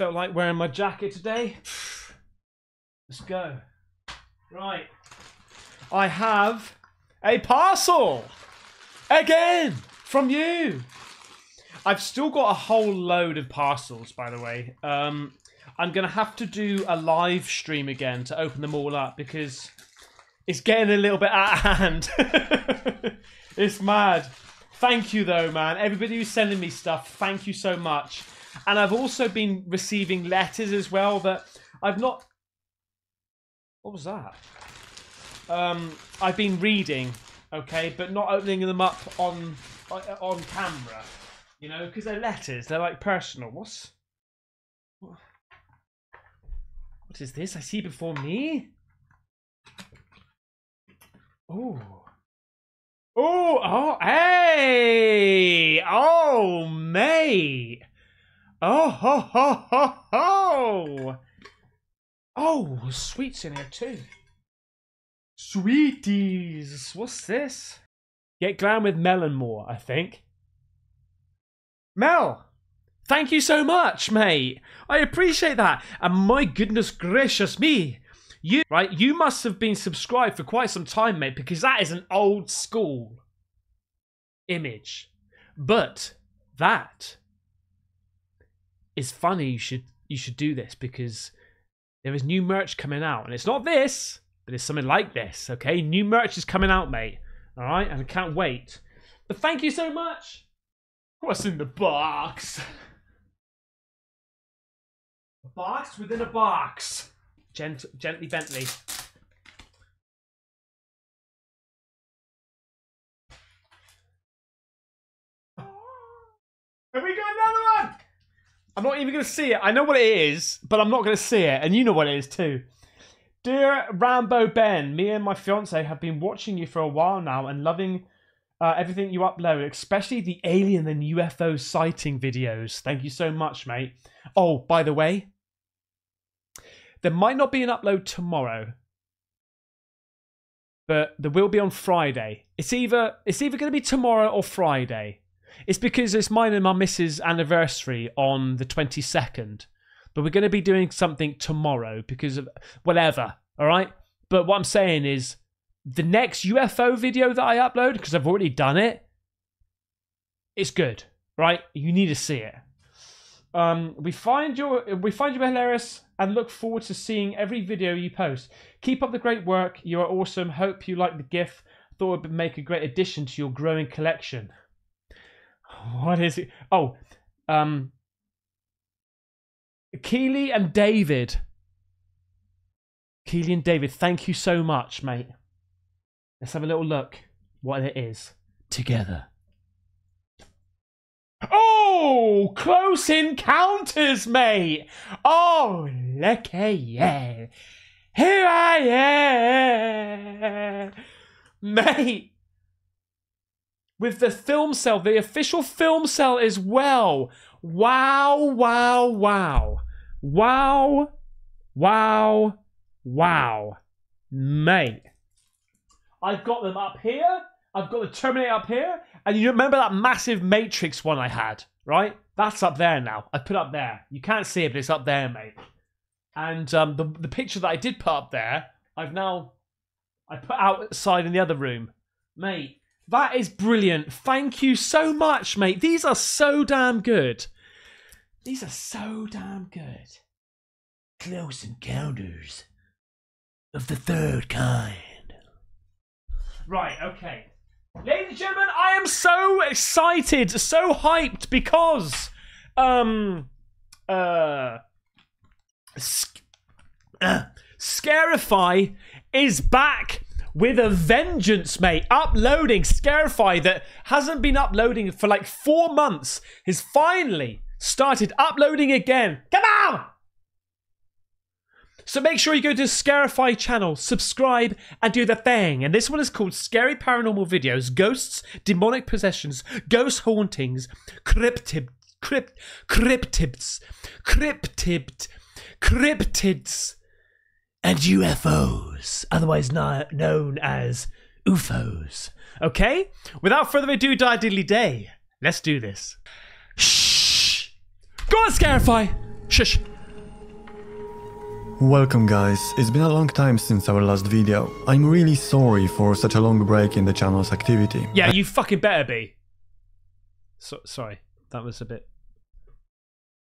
Felt like wearing my jacket today. Let's go. Right. I have a parcel again from you. I've still got a whole load of parcels, by the way. Um, I'm gonna have to do a live stream again to open them all up because it's getting a little bit out of hand. it's mad. Thank you though, man. Everybody who's sending me stuff, thank you so much. And I've also been receiving letters as well that I've not. What was that? Um, I've been reading, okay, but not opening them up on on camera. You know, because they're letters. They're like personal. What's what is this? I see before me. Oh. Oh, oh, hey! Oh, mate! Oh, ho, ho, ho, ho! Oh, sweets in here too. Sweeties! What's this? Get glam with melon more, I think. Mel! Thank you so much, mate. I appreciate that. And my goodness gracious me. You right, you must have been subscribed for quite some time, mate, because that is an old school image. But that is funny. You should you should do this because there is new merch coming out, and it's not this, but it's something like this. Okay, new merch is coming out, mate. All right, and I can't wait. But thank you so much. What's in the box? A box within a box. Gent- gently Bentley. Have we got another one? I'm not even going to see it. I know what it is, but I'm not going to see it. And you know what it is too. Dear Rambo Ben, me and my fiance have been watching you for a while now and loving uh, everything you upload, especially the alien and UFO sighting videos. Thank you so much, mate. Oh, by the way, there might not be an upload tomorrow, but there will be on Friday. It's either it's either going to be tomorrow or Friday. It's because it's mine and my missus' anniversary on the 22nd. But we're going to be doing something tomorrow because of whatever, all right? But what I'm saying is the next UFO video that I upload, because I've already done it, it's good, right? You need to see it. Um, we find your we find you hilarious and look forward to seeing every video you post. Keep up the great work. You are awesome. Hope you like the GIF. Thought it would make a great addition to your growing collection. What is it? Oh, um, Keely and David. Keely and David, thank you so much, mate. Let's have a little look what it is together. Oh, close encounters, mate. Oh, look at you. Here I am. Mate. With the film cell, the official film cell as well. Wow, wow, wow. Wow, wow, wow. Mate. I've got them up here. I've got the Terminator up here. And you remember that massive Matrix one I had, right? That's up there now. I put up there. You can't see it, but it's up there, mate. And um, the, the picture that I did put up there, I've now I put outside in the other room. Mate, that is brilliant. Thank you so much, mate. These are so damn good. These are so damn good. Close encounters of the third kind. Right, okay. Ladies and gentlemen, I am so excited, so hyped because um uh, Sc- uh Scaryfy is back with a vengeance, mate. Uploading Scaryfy that hasn't been uploading for like four months has finally started uploading again. Come on! So make sure you go to Scaryfy channel, subscribe, and do the thing. And this one is called Scary Paranormal Videos, Ghosts, Demonic Possessions, Ghost Hauntings, Cryptid, Crypt, Cryptids, Cryptid, Cryptids, and UFOs, otherwise not known as UFOs. Okay? Without further ado, die diddly day. Let's do this. Shh! Go on, Scaryfy! Shush. Welcome guys, it's been a long time since our last video. I'm really sorry for such a long break in the channel's activity. Yeah, you fucking better be. So, sorry, that was a bit.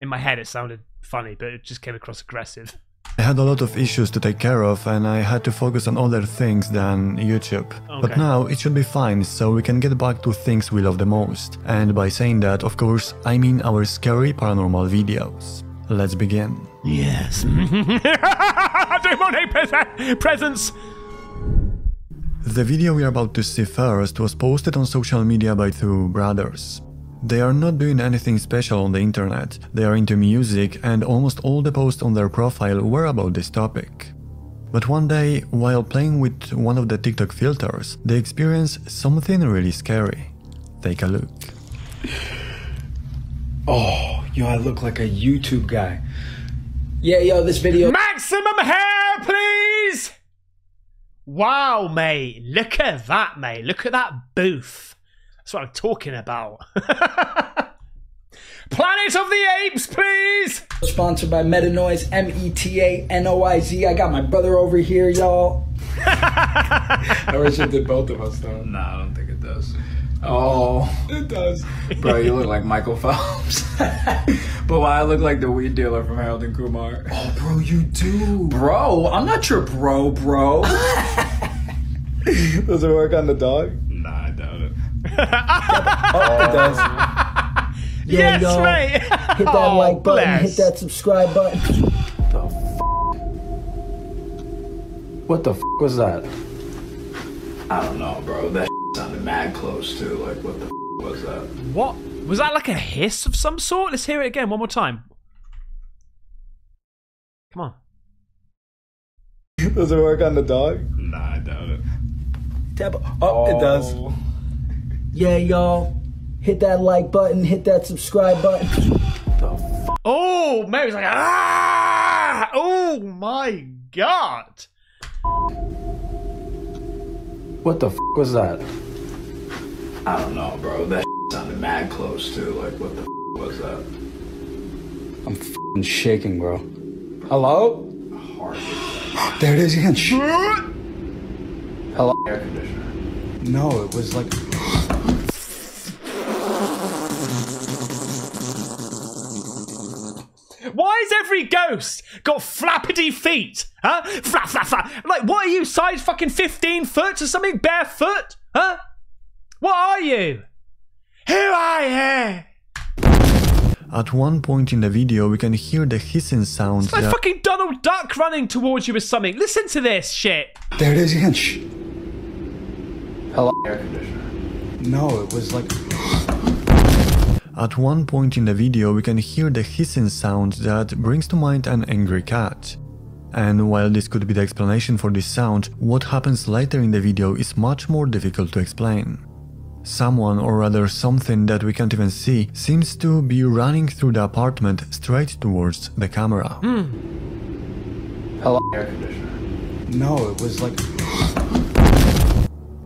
In my head, it sounded funny, but it just came across aggressive. I had a lot of issues to take care of and I had to focus on other things than YouTube. But now it should be fine, so we can get back to things we love the most. And by saying that, of course, I mean our scary paranormal videos. Let's begin. Yes. Demonic pres- presence. The video we are about to see first was posted on social media by two brothers. They are not doing anything special on the internet, they are into music and almost all the posts on their profile were about this topic. But one day, while playing with one of the TikTok filters, they experienced something really scary. Take a look. Oh, yo, I look like a YouTube guy. Yeah, yo, this video. Maximum hair, please. Wow, mate. Look at that, mate. Look at that booth. That's what I'm talking about. Planet of the Apes, please. Sponsored by Metanoiz, M E T A N O I Z. I got my brother over here, y'all. I wish it did both of us, though. Nah, I don't think it does. Oh, It does. bro, you look like Michael Phelps. but why I look like the weed dealer from Harold and Kumar? Oh, bro, you do. Bro, I'm not your bro, bro. does it work on the dog? Nah, I doubt it. Oh, it does. yes, yo. mate. Hit that Oh, like button, hit that subscribe button. The f- What the f- was that? I don't know, bro. That sounded mad close too. Like, what the f- was that? What? Was that like a hiss of some sort? Let's hear it again one more time. Come on. Does it work on the dog? Nah, I doubt it. Tap. Oh, it does. Oh. Yeah, y'all. Hit that like button, hit that subscribe button. The f- Oh, Mary's like, ah! Oh my god! What the f- was that? I don't know, bro. That sounded mad close too. Like, what the f- was that? I'm f***ing shaking, bro. Hello? There it is again. Hello? Air conditioner. No, it was like. Why has every ghost got flappity feet? Huh? Flap, flap, flap. Like, what are you, size fucking 15 foot or something? Barefoot? Huh? What are you? Who are you? At one point in the video, we can hear the hissing sounds Like that fucking Donald Duck running towards you or something. Listen to this shit. There it is again. Shh. Hello? Air conditioner. No, it was like. At one point in the video, we can hear the hissing sound that brings to mind an angry cat. And while this could be the explanation for this sound, what happens later in the video is much more difficult to explain. Someone, or rather something that we can't even see, seems to be running through the apartment straight towards the camera. Hmm. Hello? Air conditioner. No, it was like.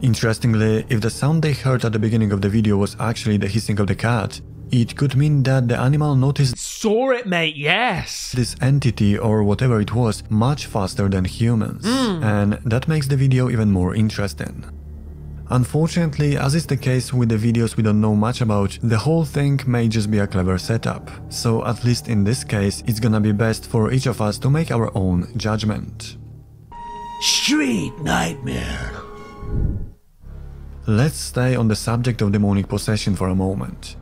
Interestingly, if the sound they heard at the beginning of the video was actually the hissing of the cat, it could mean that the animal noticed Saw it, mate, yes. this entity or whatever it was much faster than humans, hmm. and that makes the video even more interesting. Unfortunately, as is the case with the videos we don't know much about, the whole thing may just be a clever setup, so at least in this case, it's gonna be best for each of us to make our own judgment. Street nightmare. Let's stay on the subject of demonic possession for a moment.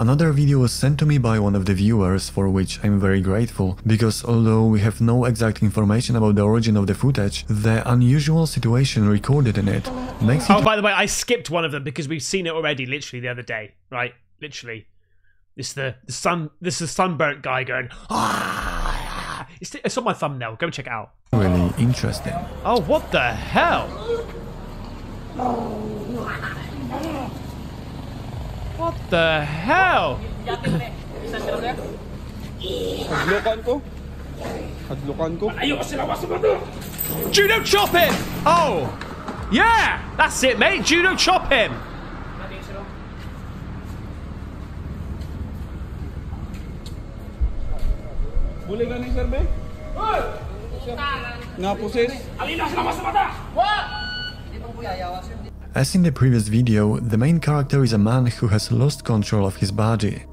Another video was sent to me by one of the viewers, for which I'm very grateful, because although we have no exact information about the origin of the footage, the unusual situation recorded in it makes it Oh, by the way, I skipped one of them because we've seen it already, literally the other day. Right, literally. This the the sun. This is the sunburnt guy going. Ah, it's, it's on my thumbnail. Go check it out. really interesting. Oh, what the hell? What the hell? Hadlukan ko. Hadlukan ko. Judo chop him! Oh, yeah, that's it, mate. Judo chop him. Buli ka ni sir, be? Nga po sis. As in the previous video, the main character is a man who has lost control of his body.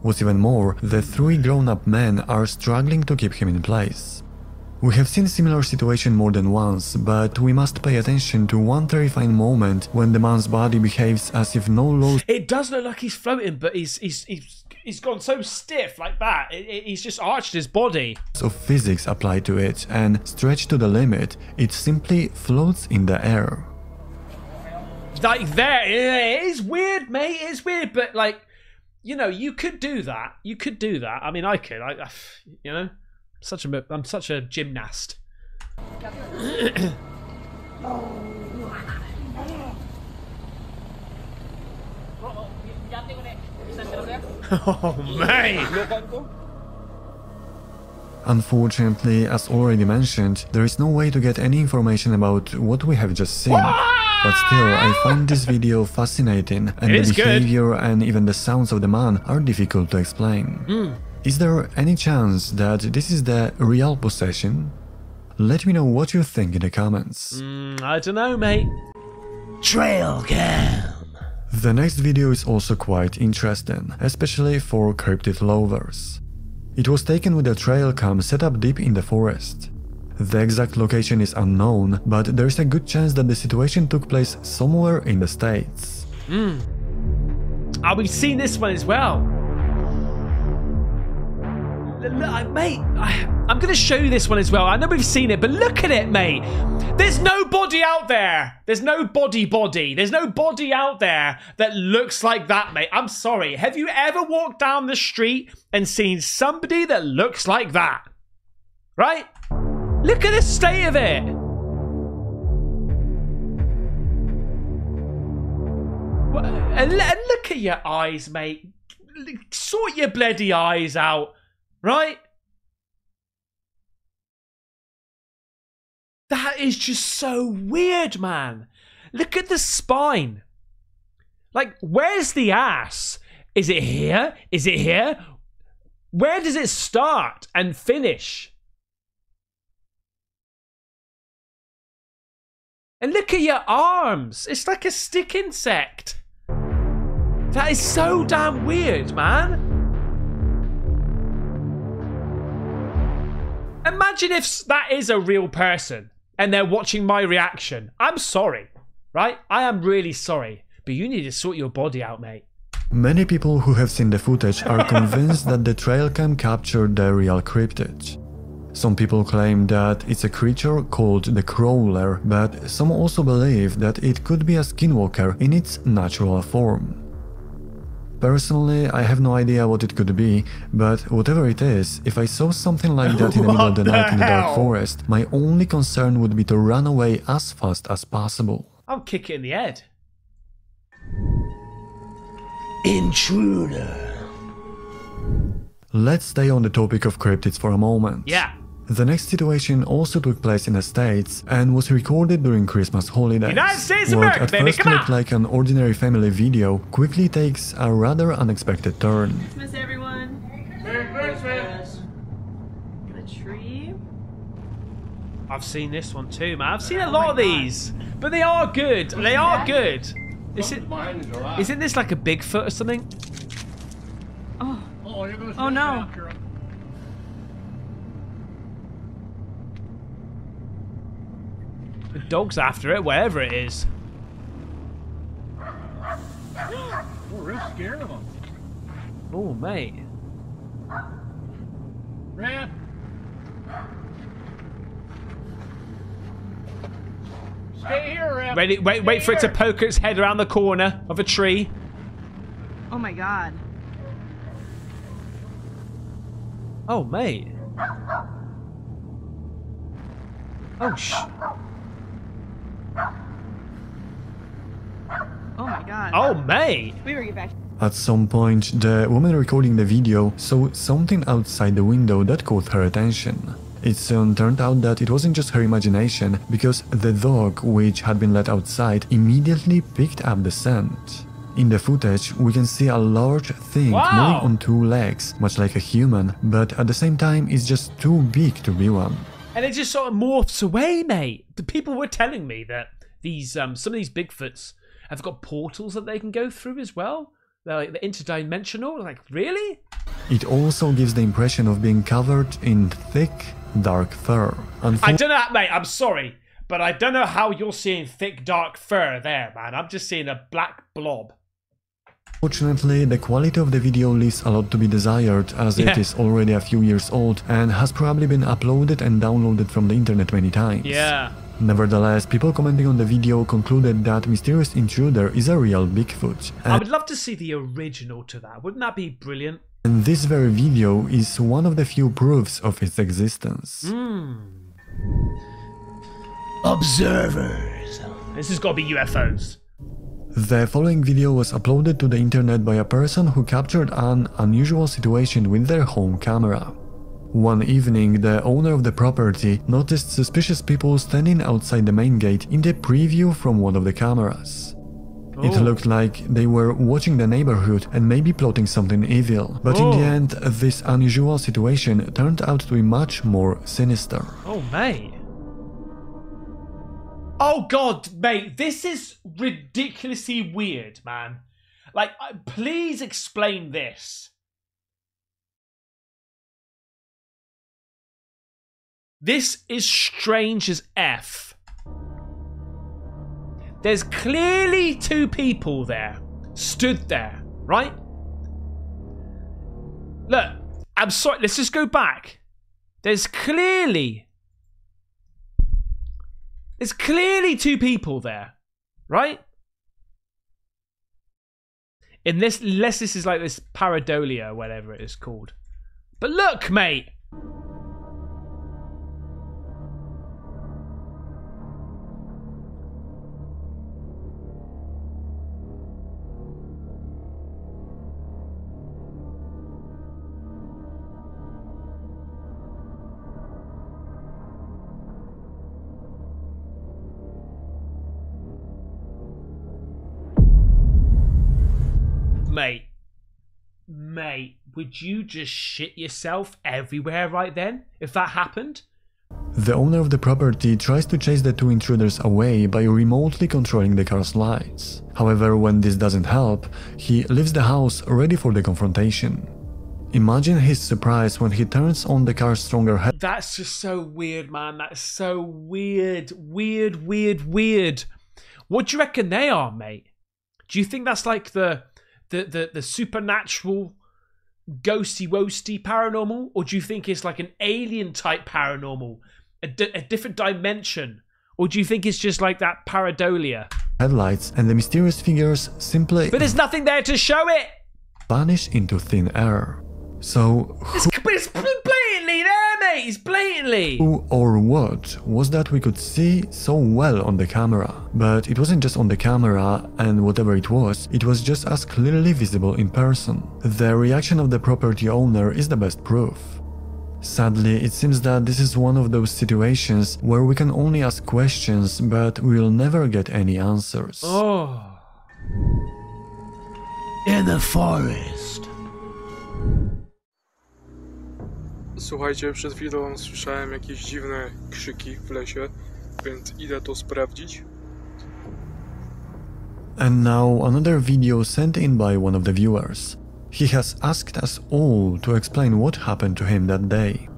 What's even more, the three grown-up men are struggling to keep him in place. We have seen similar situation more than once, but we must pay attention to one terrifying moment when the man's body behaves as if no laws It does look like he's floating, but he's he's he's he's gone so stiff like that. He's just arched his body. of physics apply to it, and stretched to the limit, it simply floats in the air. Like there, it is weird, mate. It's weird, but like, you know, you could do that. You could do that. I mean, I could. I, I you know, such a I'm such a gymnast. oh, oh man. Lukan ko. Unfortunately, as already mentioned, there is no way to get any information about what we have just seen. But still, I find this video fascinating, and It the is good. behavior and even the sounds of the man are difficult to explain. Hmm. Is there any chance that this is the real possession? Let me know what you think in the comments. Mm, I don't know, mate. Trail cam. The next video is also quite interesting, especially for cryptid lovers. It was taken with a trail cam set up deep in the forest. The exact location is unknown, but there is a good chance that the situation took place somewhere in the States. Hmm. Oh, we've seen this one as well. L- l- I- mate, I'm going to show you this one as well. I know we've seen it, but look at it, mate. There's no body out there. There's no body body. There's no body out there that looks like that, mate. I'm sorry. Have you ever walked down the street and seen somebody that looks like that? Right? Look at the state of it. And, look at your eyes, mate. Sort your bloody eyes out, right? That is just so weird, man. Look at the spine. Like, where's the ass? Is it here? Is it here? Where does it start and finish? And look at your arms. It's like a stick insect. That is so damn weird, man. Imagine if that is a real person and they're watching my reaction. I'm sorry, right? I am really sorry. But you need to sort your body out, mate. Many people who have seen the footage are convinced that the trail cam captured the real cryptid. Some people claim that it's a creature called the crawler, but some also believe that it could be a skinwalker in its natural form. Personally, I have no idea what it could be, but whatever it is, if I saw something like that in the middle of the the night in the dark forest, my only concern would be to run away as fast as possible. I'll kick it in the head. Intruder. Let's stay on the topic of cryptids for a moment. Yeah. The next situation also took place in the States and was recorded during Christmas holidays. United States what America, at baby, first looked on! like an ordinary family video quickly takes a rather unexpected turn. Christmas, everyone. Merry Christmas. A tree. I've seen this one too, man. I've seen a lot of these, but they are good. They are good. Is it? Isn't this like a Bigfoot or something? Oh. Oh, oh no. The dog's after it, wherever it is. We're real scared of them. Oh, mate. Ram. Stay here, Ram. Ready? Wait, wait for it to poke its head around the corner of a tree. Oh my god. Oh, mate. Oh, sh. Oh my god. Oh, mate. We better get back. At some point, the woman recording the video saw something outside the window that caught her attention. It soon turned out that it wasn't just her imagination, because the dog, which had been let outside, immediately picked up the scent. In the footage, we can see a large thing Wow. moving on two legs, much like a human, but at the same time, it's just too big to be one. and it just sort of morphs away, mate. The people were telling me that these um some of these Bigfoots have got portals that they can go through as well. They're like they're interdimensional. Like really? It also gives the impression of being covered in thick, dark fur. I don't know, mate. I'm sorry, but I don't know how you're seeing thick, dark fur there, man. I'm just seeing a black blob. Fortunately, the quality of the video leaves a lot to be desired as Yeah. it is already a few years old and has probably been uploaded and downloaded from the internet many times. Yeah. Nevertheless, people commenting on the video concluded that mysterious intruder is a real Bigfoot. I And, would love to see the original to that. Wouldn't that be brilliant? and this very video is one of the few proofs of its existence. Hmm. Observers. This has got to be UFOs. The following video was uploaded to the internet by a person who captured an unusual situation with their home camera. One evening, the owner of the property noticed suspicious people standing outside the main gate in the preview from one of the cameras. It Oh. looked like they were watching the neighborhood and maybe plotting something evil, but in the Oh. end, this unusual situation turned out to be much more sinister. Oh, mate. Oh, God, mate. This is ridiculously weird, man. Like, please explain this. This is strange as F. There's clearly two people there, stood there, right? Look, I'm sorry, let's just go back. There's clearly. There's clearly two people there, right? Unless, unless this is like this pareidolia, whatever it is called. But look, mate. Mate. Mate, would you just shit yourself everywhere right then if that happened? The owner of the property tries to chase the two intruders away by remotely controlling the car's lights. However, when this doesn't help, he leaves the house ready for the confrontation. Imagine his surprise when he turns on the car's stronger head That's just so weird, man. That's so weird. Weird, weird, weird. What do you reckon they are, mate? Do you think that's like the the the, the supernatural ghosty woasty paranormal? Or do you think it's like an alien type paranormal? A, di- a different dimension? Or do you think it's just like that pareidolia? headlights and the mysterious figures simply But there's nothing there to show it! vanish into thin air. So, It's, but it's blatantly there, mate! It's blatantly! who or what was that we could see so well on the camera? But it wasn't just on the camera, and whatever it was, it was just as clearly visible in person. The reaction of the property owner is the best proof. Sadly, it seems that this is one of those situations where we can only ask questions, but we'll never get any answers. Oh. In the forest. Słuchajcie, przed chwilą słyszałem jakieś dziwne krzyki w lesie, więc idę to sprawdzić. And now another video sent in by one of the viewers. He has asked us all to explain what happened to him that day.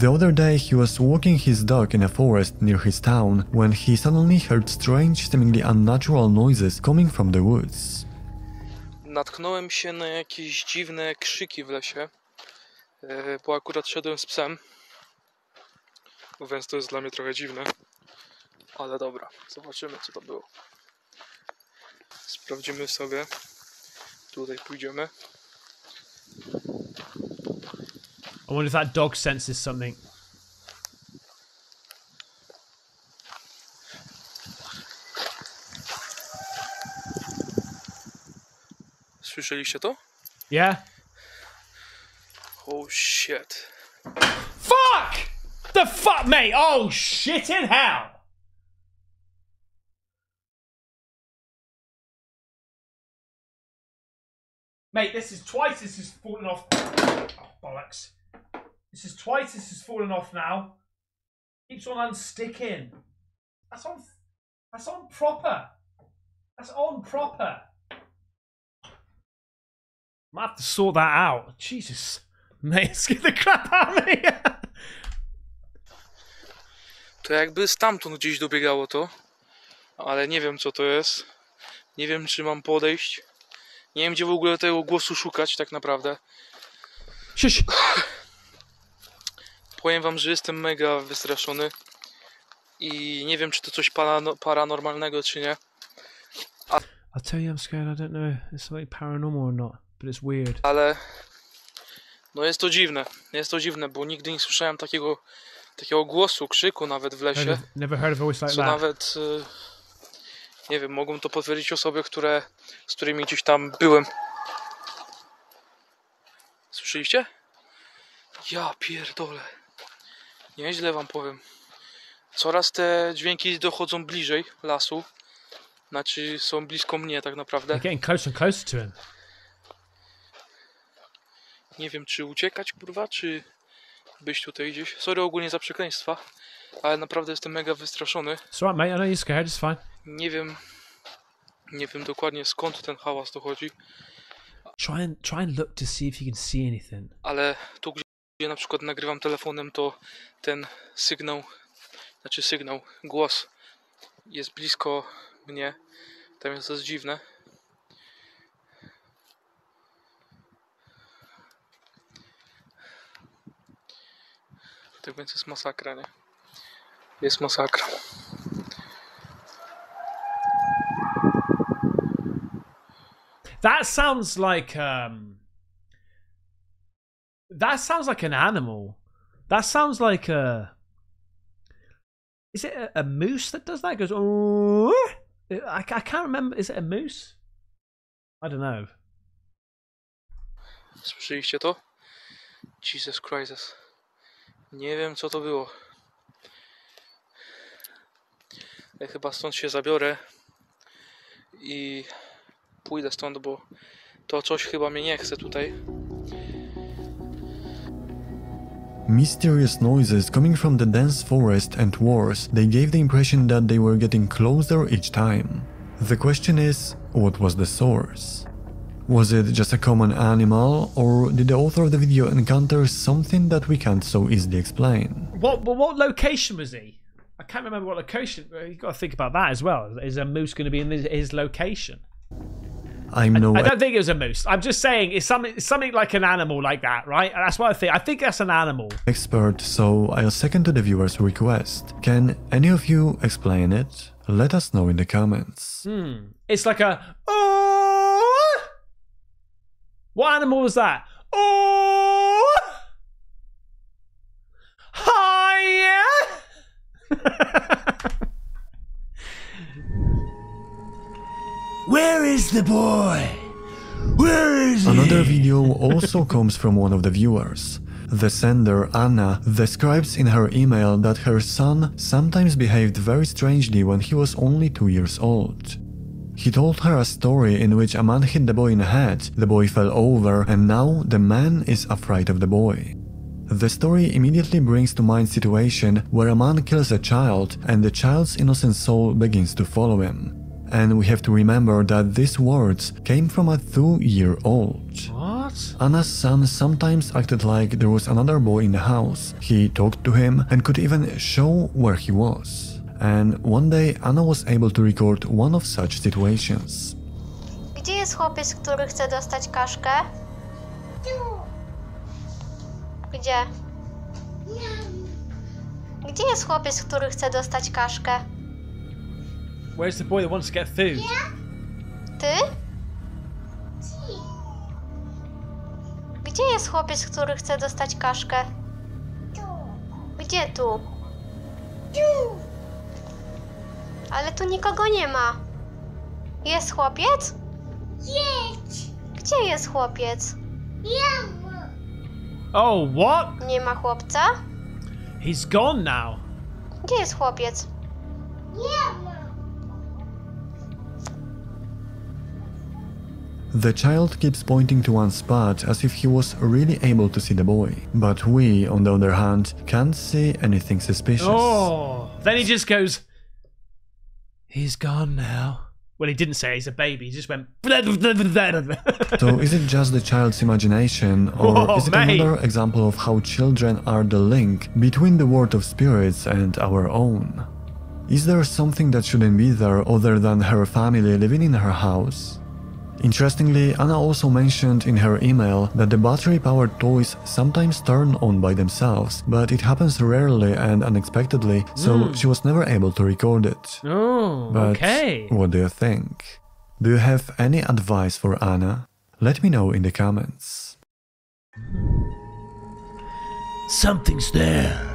The other day he was walking his dog in a forest near his town when he suddenly heard strange, seemingly unnatural noises coming from the woods. Natknąłem się na jakieś dziwne krzyki w lesie, bo akurat szedłem z psem. Więc to jest dla mnie trochę dziwne. Ale dobra, zobaczymy co to było. Sprawdzimy sobie. Tutaj pójdziemy. I wonder if that dog senses something. Słyszeliście to? Yeah? Oh shit. Fuck! The fuck, mate! Oh, shit in hell! Mate, this is twice this has fallen off. Oh, bollocks. This is twice this has fallen off now. Keeps on unsticking. That's on. That's on proper. That's on proper. Might have to sort that out. Jesus, crap out of me. To jakby stamtąd gdzieś dobiegało to, ale nie wiem co to jest. Nie wiem czy mam podejść. Nie wiem gdzie w ogóle tego głosu szukać tak naprawdę. Shush. Powiem wam, że jestem mega wystraszony i nie wiem czy to coś parano- paranormalnego czy nie. I'll tell you, I'm scared. I don't know if it's something paranormal or not, but it's weird. ale no jest to dziwne. Jest to dziwne, bo nigdy nie słyszałem takiego, takiego głosu, krzyku nawet w lesie. never heard a voice like Co that. nawet y, nie wiem, mogą to potwierdzić osoby, które, z którymi gdzieś tam byłem. Słyszeliście? Ja pierdolę. Nieźle wam powiem. Coraz te dźwięki dochodzą bliżej lasu. Znaczy są blisko mnie tak naprawdę. They're getting closer and closer to him. Nie wiem czy uciekać kurwa, czy być tutaj gdzieś. Sorry ogólnie za przekleństwa, ale naprawdę jestem mega wystraszony. It's alright, mate. I know you're scared. It's fine. Nie wiem, nie wiem dokładnie skąd ten hałas dochodzi, Try and try and look to see if you can see anything. ale tu gdzie gdzie na przykład nagrywam telefonem, to ten sygnał, znaczy sygnał, głos jest blisko mnie. Tam jest to jest dziwne. Więc jest masakra, nie? Jest masakra. That sounds like um. That sounds like an animal. That sounds like a. Is it a, a moose that does that? It goes. "Oh." I, I can't remember. Is it a moose? I don't know. To? Jesus Christ. Nie wiem co to było. Ja chyba stąd się zabiorę i pójdę stąd, bo to coś chyba mnie nie chce tutaj. Mysterious noises coming from the dense forest and wars, they gave the impression that they were getting closer each time. The question is, what was the source? Was it just a common animal, or did the author of the video encounter something that we can't so easily explain? What? What location was he? I can't remember what location. You got to think about that as well. Is a moose going to be in his, location? I'm no I don't think it was a moose. I'm just saying it's something something like an animal like that, right? That's what I think. I think that's an animal. expert, so I'll second to the viewer's request. Can any of you explain it? Let us know in the comments. Hmm. It's like a oh. What animal was that? Oh. Hiya. Where is the boy? Where is Another he? video also comes from one of the viewers. The sender, Anna, describes in her email that her son sometimes behaved very strangely when he was only two years old. He told her a story in which a man hit the boy in the head, the boy fell over, and now the man is afraid of the boy. The story immediately brings to mind situation where a man kills a child and the child's innocent soul begins to follow him. And we have to remember that these words came from a two-year-old. What? Anna's son sometimes acted like there was another boy in the house. He talked to him and could even show where he was. And one day Anna was able to record one of such situations. Gdzie jest chłopiec, który chce dostać kaszkę? Gdzie? Gdzie jest chłopiec, który chce dostać kaszkę? Where's the boy that wants to get food? Ty? Gdzie jest chłopiec, który chce dostać kaszkę? Gdzie tu? Ale tu nikogo nie ma. Jest chłopiec? Jest. Gdzie jest chłopiec? Oh, what? Nie ma chłopca? He's gone now. Gdzie jest chłopiec? The child keeps pointing to one spot as if he was really able to see the boy. But we, on the other hand, can't see anything suspicious. Oh, then he just goes, He's gone now. Well, he didn't say he's a baby. He just went. So is it just the child's imagination, or Whoa, is it mate. another example of how children are the link between the world of spirits and our own? Is there something that shouldn't be there other than her family living in her house? Interestingly, Anna also mentioned in her email that the battery-powered toys sometimes turn on by themselves, but it happens rarely and unexpectedly, so hmm. she was never able to record it. oh, But okay. what do you think? Do you have any advice for Anna? Let me know in the comments. Something's there.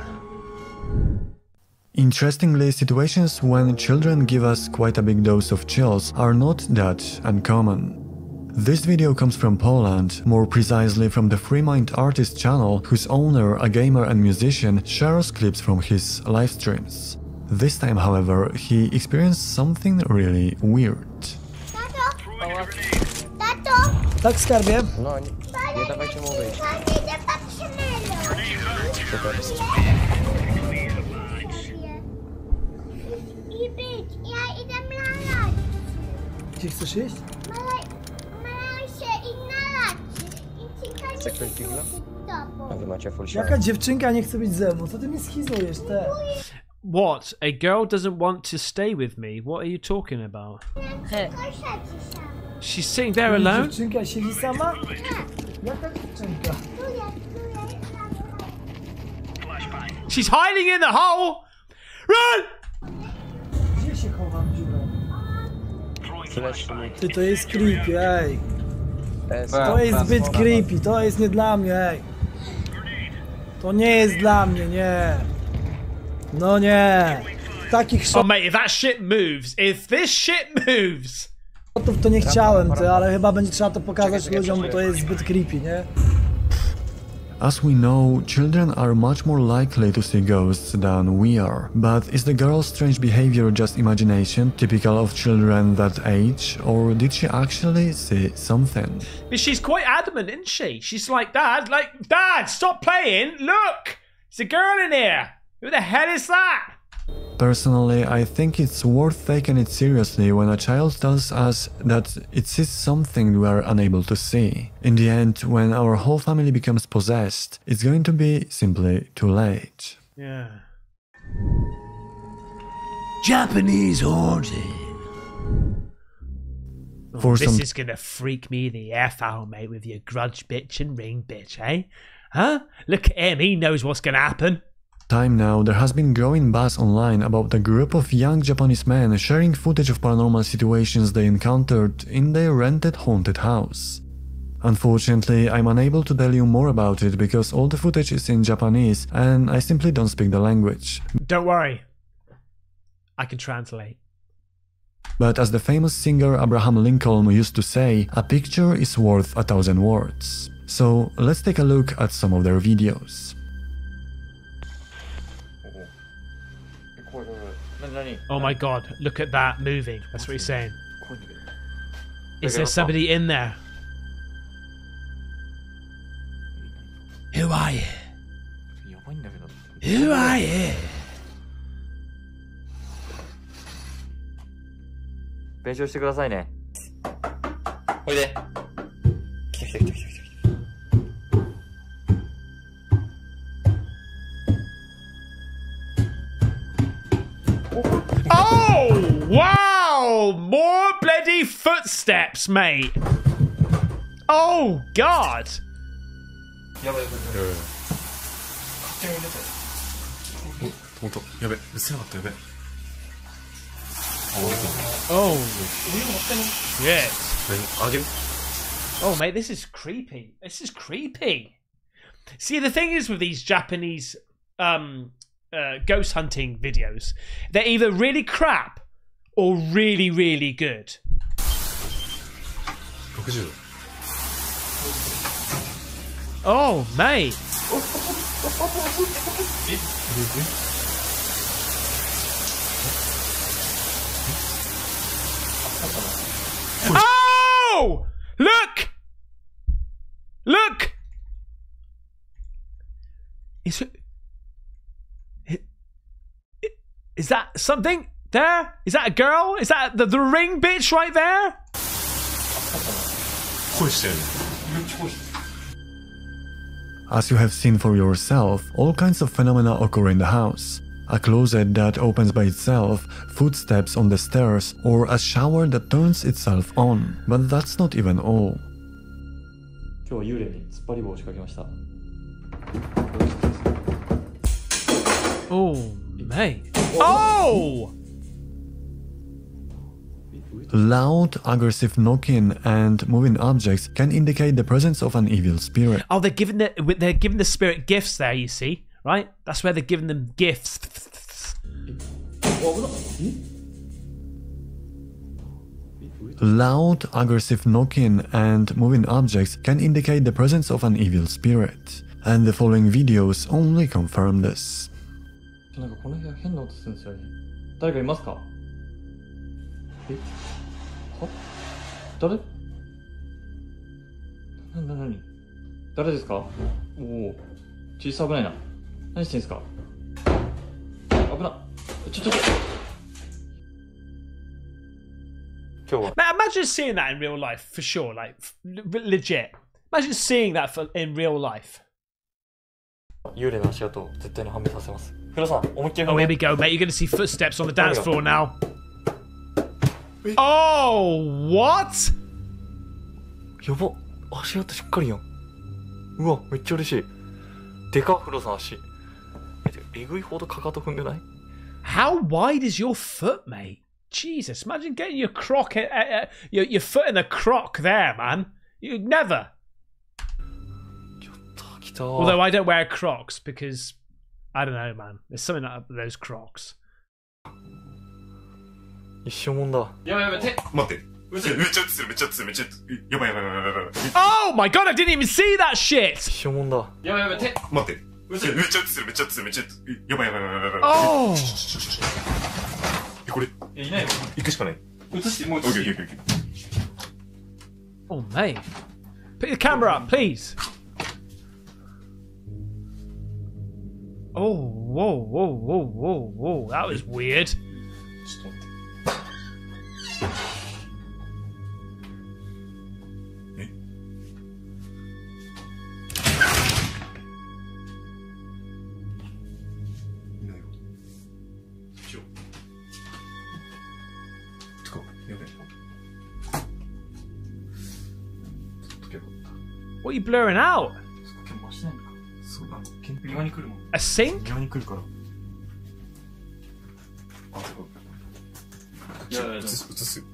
Interestingly, situations when children give us quite a big dose of chills are not that uncommon. This video comes from Poland, more precisely from the Free Mind Artist channel, whose owner, a gamer and musician, shares clips from his live streams. This time, however, he experienced something really weird. Tato, Tak, skarbie. no, nie, nie dawajcie mu wyjść. Gdzie chcesz iść? Malaj, malaj się i nalać. I cikaj Chce ktoś digla? A wy macie full Jaka dziewczynka nie chce być ze mną? Co ty mi schizujesz, te? What? A girl doesn't want to stay with me? What are you talking about? She's sitting there alone? Dziewczynka siedzi sama? Jaka dziewczynka? She's hiding in the hole! Run! Ty, to jest creepy, ej. To jest zbyt creepy, to jest nie dla mnie, ej. To nie jest dla mnie, nie. No nie. Takich Oh, mate, if that shit moves, if this shit moves, shotów to nie chciałem, ty, ale chyba będzie trzeba to pokazać ludziom, bo to jest zbyt creepy, nie? As we know, children are much more likely to see ghosts than we are. But is the girl's strange behavior just imagination, typical of children that age, or did she actually see something? but she's quite adamant, isn't she? She's like, Dad, like, Dad, stop playing. Look, there's a girl in here. Who the hell is that? Personally, I think it's worth taking it seriously when a child tells us that it sees something we are unable to see. In the end, when our whole family becomes possessed, it's going to be simply too late. Yeah. Japanese haunted. For this some is gonna freak me the F out, mate, with your grudge bitch and ring bitch, eh? Huh? Look at him, he knows what's gonna happen. Time now, there has been growing buzz online about a group of young Japanese men sharing footage of paranormal situations they encountered in their rented haunted house. Unfortunately, I'm unable to tell you more about it because all the footage is in Japanese and I simply don't speak the language. Don't worry. I can translate. But as the famous singer Abraham Lincoln used to say, a picture is worth a thousand words. So let's take a look at some of their videos. Oh my god, look at that moving. That's what he's saying. Is there somebody in there? Who are you? Who are you? 弁償してくださいね。おいで。来た来た来た来た来た。 footsteps, mate! Oh, God! やばいやばいやばい。勝手に入れて。お、ほんと、やべ、映せなかったやべ。 Oh. Shit. 何あげる Oh, mate, this is creepy. This is creepy. See, the thing is with these Japanese um, uh, ghost hunting videos, they're either really crap or really, really good. 60度おうまいおお Look! Look! Is it, it, it? Is that something there? Is that a girl? Is that the, the ring bitch right there? 恋してるね As you have seen for yourself, all kinds of phenomena occur in the house. A closet that opens by itself, footsteps on the stairs, or a shower that turns itself on. But that's not even all. 今日は幽霊に突っ張り棒を仕掛けました Oh, mate. Oh! Loud, aggressive knocking and moving objects can indicate the presence of an evil spirit. Oh, they're giving the they're giving the spirit gifts there. You see, right? That's where they're giving them gifts. Loud, aggressive knocking and moving objects can indicate the presence of an evil spirit. And the following videos only confirm this. なんかこの部屋変な音するんですよね誰かいますかえは 誰な、な、なに誰ですかおお小さ危ないな何してんすか危なちょ、ちょ、ちょ今日は Ma- Imagine seeing that in real life for sure, like f- l- legit. Imagine seeing that for, in real life. 幽霊の足跡を絶対に判明させます黒さん思いっきり Oh, 踏ん here で we go, mate. You're going to see footsteps on the dance There we floor go. now. Oh, what? やば足跡しっかりやんうわめっちゃ嬉しいでか黒さん足えてえぐいほどかかと踏んでない How wide is your foot, mate? Jesus, imagine getting your croc, uh, uh, your, your foot in a croc there, man. You'd never. 来た Although I don't wear Crocs because I don't know, man. There's something up with those Crocs. 一生もんだ。やばいやばい、手待って。めっちゃ映ってる、めっちゃ映ってる、めっちゃ映ってる。やばいやばいやばいやばい。Oh my god, I didn't even see that shit! 一生もんだ。やばいやばい、手待って。めっちゃ映ってる、めっちゃ映ってる、めっちゃ映ってる。やばいやばいやばいやばい。Oh! え、これ。え、いないの行くしかない。映して、もう映して。OK, OK, OK. Oh, man. Put the camera up, please. Oh, whoa, whoa, whoa, whoa, whoa. That was weird. Stop. blurring out? そこマシないのかそうあのけん庭に来るもん A sink? 庭に来るからあそこいやいや映す映す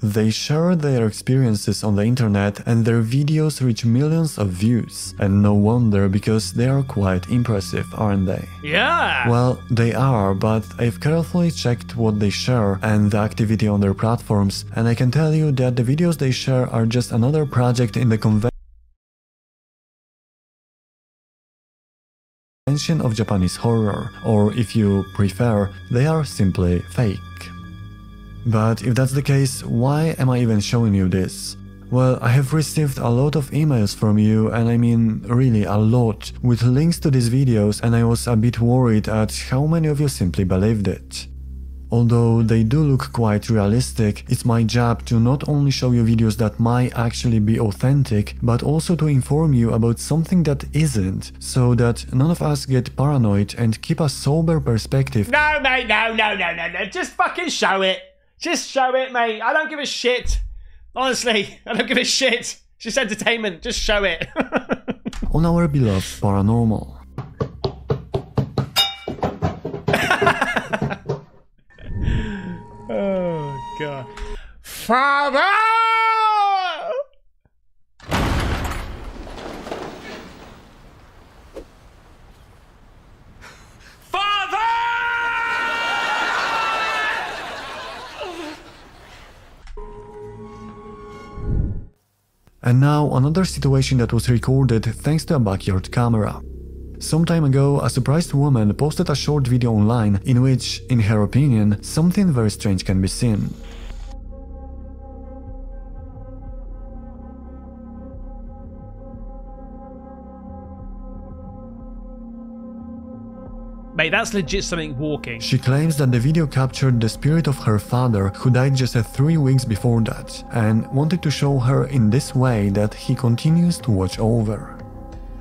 They share their experiences on the internet and their videos reach millions of views. And no wonder because they are quite impressive, aren't they? Yeah. Well, they are, but I've carefully checked what they share and the activity on their platforms, and I can tell you that the videos they share are just another project in the convention of Japanese horror, or if you prefer, they are simply fake. But if that's the case, why am I even showing you this? Well, I have received a lot of emails from you, and I mean really a lot, with links to these videos, and I was a bit worried at how many of you simply believed it. Although they do look quite realistic, it's my job to not only show you videos that might actually be authentic, but also to inform you about something that isn't, so that none of us get paranoid and keep a sober perspective No, mate, no, no, no, no, no. Just fucking show it. Just show it, mate. I don't give a shit. Honestly, I don't give a shit. It's just entertainment. Just show it. on our beloved paranormal. Oh, God. Father! And now another situation that was recorded thanks to a backyard camera. Some time ago, a surprised woman posted a short video online in which, in her opinion, something very strange can be seen. Mate, that's legit something walking. She claims that the video captured the spirit of her father, who died just three weeks before that, and wanted to show her in this way that he continues to watch over.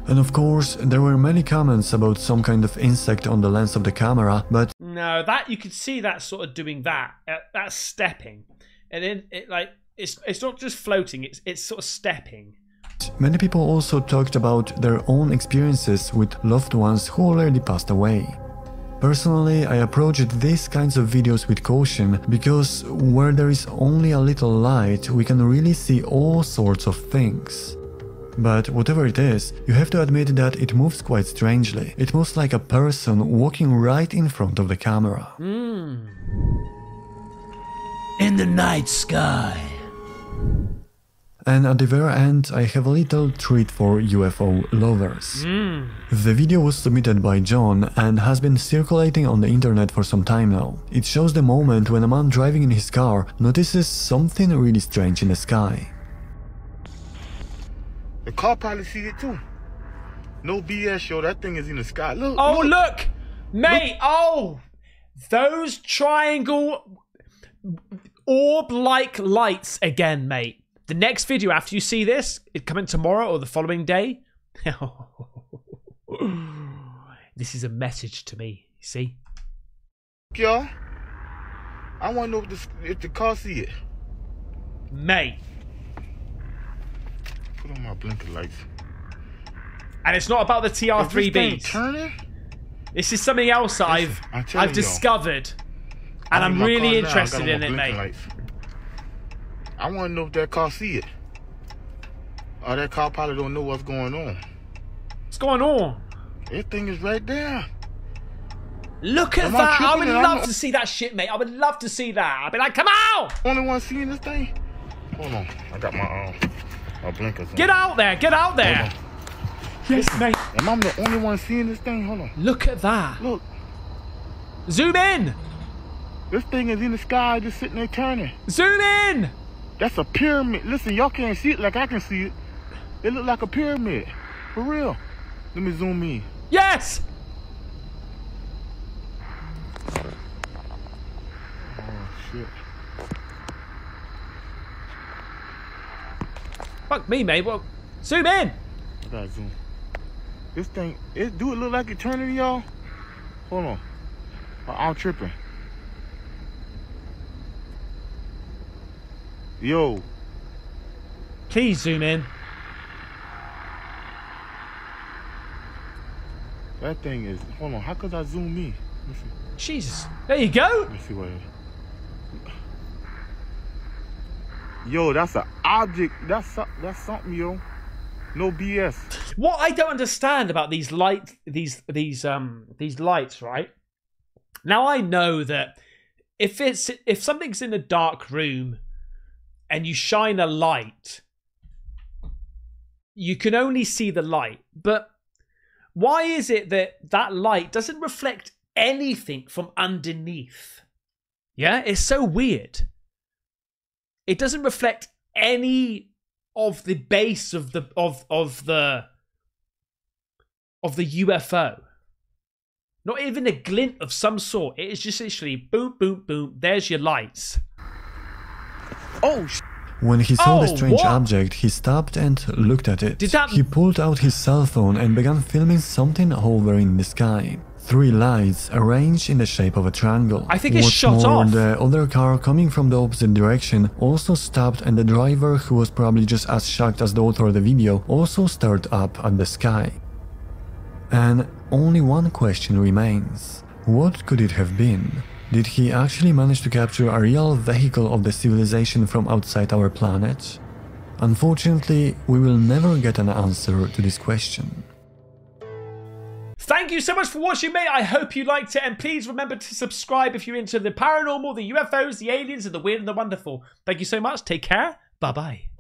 And of course, there were many comments about some kind of insect on the lens of the camera, but No, that you could see that sort of doing that. Uh, that's stepping, and then it like it's it's not just floating. It's it's sort of stepping. many people also talked about their own experiences with loved ones who already passed away. Personally, I approached these kinds of videos with caution because where there is only a little light, we can really see all sorts of things. But whatever it is, you have to admit that it moves quite strangely. It moves like a person walking right in front of the camera. Mm. In the night sky. And at the very end, I have a little treat for UFO lovers. Mm. The video was submitted by John and has been circulating on the internet for some time now. It shows the moment when a man driving in his car notices something really strange in the sky. The car pilot see it too. No BS, yo. That thing is in the sky. Look. Oh look, mate! Oh, those triangle orb-like lights again, mate. The next video after you see this, it coming tomorrow or the following day. this is a message to me. You see? Yo. I want to know if the, if the car see it. Mate. Put on my blinker lights. And it's not about the Is this thing TR3Bs. turning? This is something else that I've I've discovered, and I'm really I interested in it, mate. lights. I want to know if that car see it. Or that car pilot don't know what's going on. What's going on? That thing is right there. Look at Am that! I tripping would I'm love to see that shit, mate. I would love to see that. I'd be like, come out! Only one seeing this thing? Hold on. I got my um my blinkers on. Get out there! Get out there! Yes, mate. Am I the only one seeing this thing? Hold on. Look at that. Look. Zoom in. This thing is in the sky just sitting there turning. Zoom in. That's a pyramid. Listen, y'all can't see it like I can see it. It look like a pyramid. For real. Let me zoom in. Yes. Oh shit. Fuck me, mate. Well, zoom in. I gotta zoom. This thing, it do it look like eternity, y'all? Hold on. I- I'm tripping. Yo, Please zoom in. that thing is. Hold on. How could I zoom in? Let me see. Jesus. There you go. Let me see what it is. Yo, that's an object. That's that's something, yo. No BS. What I don't understand about these light, these these um these lights, right? Now I know that if it's if something's in a dark room and you shine a light, you can only see the light. But why is it that that light doesn't reflect anything from underneath? Yeah, it's so weird. It doesn't reflect any of the base of the of of the of the UFO. Not even a glint of some sort. It is just literally boom, boom, boom. There's your lights. Oh, When he saw the Oh, strange what? object, he stopped and looked at it. Did that- He pulled out his cell phone and began filming something hovering in the sky. Three lights arranged in the shape of a triangle. I think it's What's shot more, off. The other car coming from the opposite direction also stopped and the driver, who was probably just as shocked as the author of the video, also stared up at the sky. And only one question remains. What could it have been? Did he actually manage to capture a real vehicle of the civilization from outside our planet? Unfortunately, we will never get an answer to this question. Thank you so much for watching, mate. I hope you liked it. And please remember to subscribe if you're into the paranormal, the UFOs, the aliens, and the weird and the wonderful. Thank you so much. Take care. Bye bye.